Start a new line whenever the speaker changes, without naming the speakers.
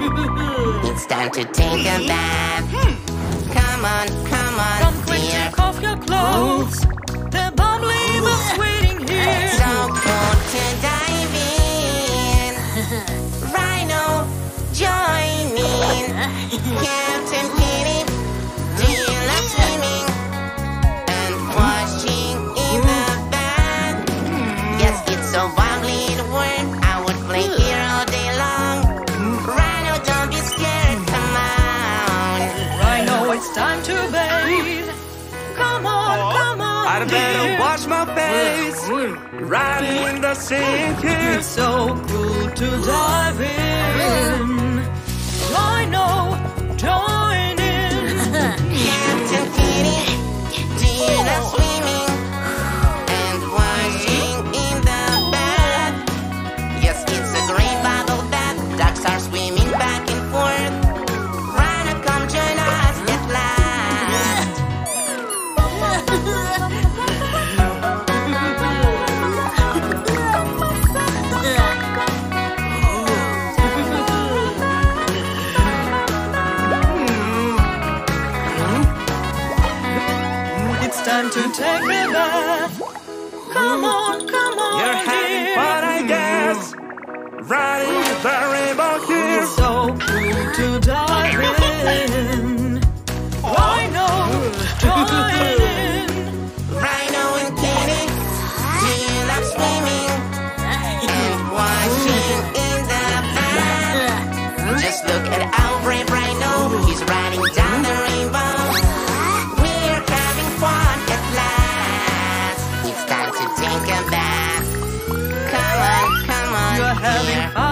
it's time to take a bath. Hmm. Come on, come on,
Come quick,
dear.
take off your clothes.
It's
time to bathe. Come on, come on.
I better
dear.
wash my mm, face. Mm. Right in the sink here.
It's so cool to dive time to take me back. Come on, come on,
You're having
dear.
fun, I guess. Riding the rainbow here.
So cool to dive in. I know, join in.
Rhino and Kitty, you love swimming and washing in the bath? Just look at our brave Rhino, he's riding down the rainbow. loving.